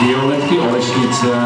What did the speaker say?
Violetky Olešnice.